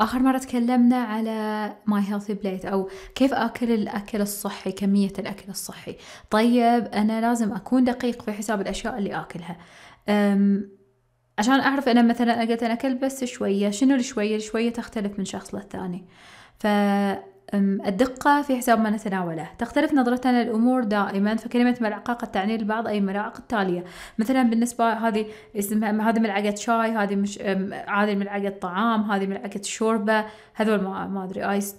آخر مرة تكلمنا على My Healthy Plate أو كيف آكل الأكل الصحي كمية الأكل الصحي. طيب أنا لازم أكون دقيق في حساب الأشياء اللي آكلها. عشان أعرف أنا مثلا قلت أنا أكل بس شوية شنو الشوية؟ الشوية تختلف من شخص للثاني. ف الدقة في حساب ما نتناوله. تختلف نظرتنا للأمور دائما فكلمة ملعقة قد تعني للبعض أي ملاعق التالية مثلا بالنسبة هذه اسمها هذه ملعقة شاي هذه مش هذه ملعقة طعام هذه ملعقة شوربة هذول ما, أدري آيس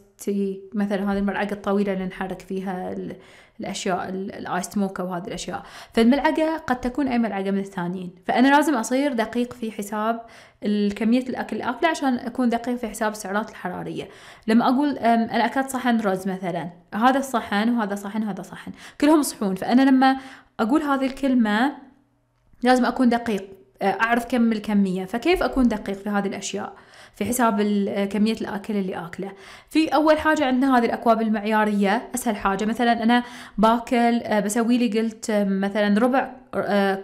مثلا هذه الملعقة الطويلة اللي نحرك فيها ال- الأشياء ال- الآيس موكا وهذه الأشياء. فالملعقة قد تكون أي ملعقة من الثانيين. فأنا لازم أصير دقيق في حساب الكمية الأكل اللي أكله عشان أكون دقيق في حساب السعرات الحرارية. لما أقول أم، أنا أكلت صحن رز مثلا. هذا الصحن وهذا صحن وهذا صحن. كلهم صحون. فأنا لما أقول هذه الكلمة لازم أكون دقيق. أعرف كم الكمية فكيف أكون دقيق في هذه الأشياء؟ في حساب كمية الأكل اللي آكله. في أول حاجة عندنا هذه الأكواب المعيارية أسهل حاجة. مثلا أنا باكل أه، بسوي لي قلت مثلا ربع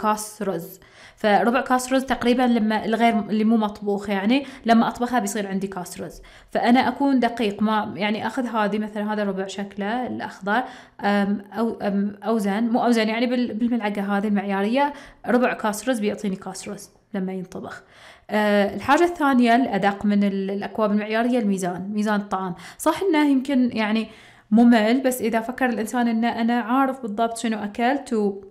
كاس رز فربع كاس رز تقريبا لما الغير اللي مو مطبوخ يعني لما أطبخها بيصير عندي كاس رز فأنا أكون دقيق ما يعني أخذ هذه مثلا هذا ربع شكله الأخضر أم أو أم اوزن مو اوزن يعني بال- بالملعقة هذه المعيارية. ربع كاس رز بيعطيني كاس رز لما ينطبخ. أه الحاجة الثانية الأدق من ال- الأكواب المعيارية الميزان ميزان الطعام. صح إنه يمكن يعني ممل بس إذا فكر الإنسان إنه أنا عارف بالضبط شنو أكلت و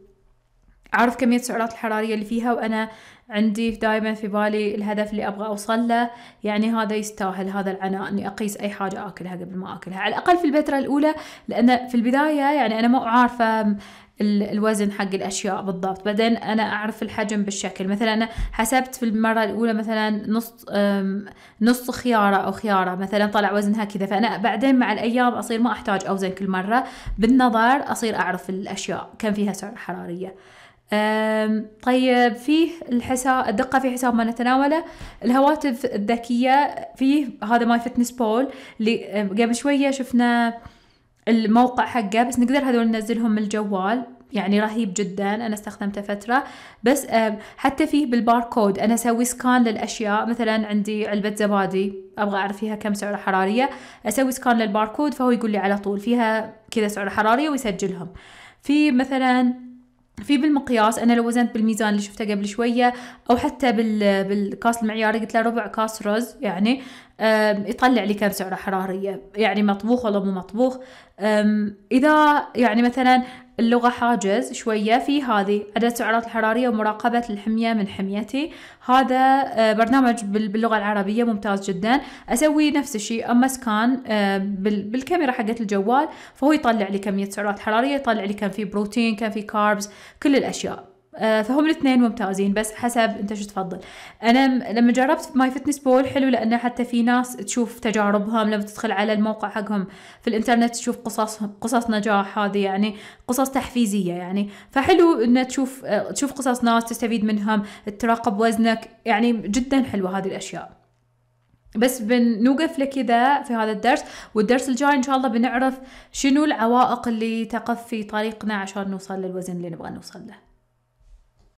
أعرف كمية السعرات الحرارية اللي فيها وأنا عندي دائما في بالي الهدف اللي أبغى أوصل له يعني هذا يستاهل هذا العناء إني أقيس أي حاجة آكلها قبل ما آكلها. على الأقل في الفترة الأولى لأن في البداية يعني أنا مو عارفة ال- الوزن حق الأشياء بالضبط. بعدين أنا أعرف الحجم بالشكل. مثلا أنا حسبت في المرة الأولى مثلا نص نص خيارة أو خيارة مثلا طلع وزنها كذا. فأنا بعدين مع الأيام أصير ما أحتاج أوزن كل مرة. بالنظر أصير أعرف الأشياء كم فيها سعر حرارية. أم، طيب فيه الحساب الدقة في حساب ما نتناوله. الهواتف الذكية فيه هذا MyFitnessPal اللي قبل شوية شفنا الموقع حقه بس نقدر هذول ننزلهم من الجوال. يعني رهيب جدا أنا استخدمته فترة. بس حتى فيه بالباركود أنا أسوي سكان للأشياء. مثلا عندي علبة زبادي أبغى أعرف فيها كم سعر حرارية. أسوي سكان للباركود فهو يقول لي على طول فيها كذا سعر حرارية ويسجلهم. في مثلا في بالمقياس أنا لو وزنت بالميزان اللي شفته قبل شوية أو حتى بال بالكاس المعياري قلت له ربع كاس رز يعني يطلع لي كم سعرة حرارية يعني مطبوخ ولا مو مطبوخ. إذا يعني مثلا اللغة حاجز شوية في هذه عدد السعرات الحرارية ومراقبة الحمية من حميتي. هذا آه، برنامج بال- باللغة العربية ممتاز جدا. أسوي نفس الشيء أما سكان بال- بالكاميرا حقت الجوال فهو يطلع لي كمية سعرات حرارية يطلع لي كم في بروتين كم في كاربز كل الأشياء. فهم الاثنين ممتازين بس حسب انت شو تفضل. أنا لما جربت MyFitnessPal حلو لأنه حتى في ناس تشوف تجاربهم لما تدخل على الموقع حقهم في الإنترنت تشوف قصصهم قصص نجاح هذه يعني قصص تحفيزية يعني. فحلو ان تشوف آه، تشوف قصص ناس تستفيد منهم تراقب وزنك يعني جدا حلوة هذه الأشياء. بس بنوقف لكذا في هذا الدرس والدرس الجاي إن شاء الله بنعرف شنو العوائق اللي تقف في طريقنا عشان نوصل للوزن اللي نبغى نوصل له.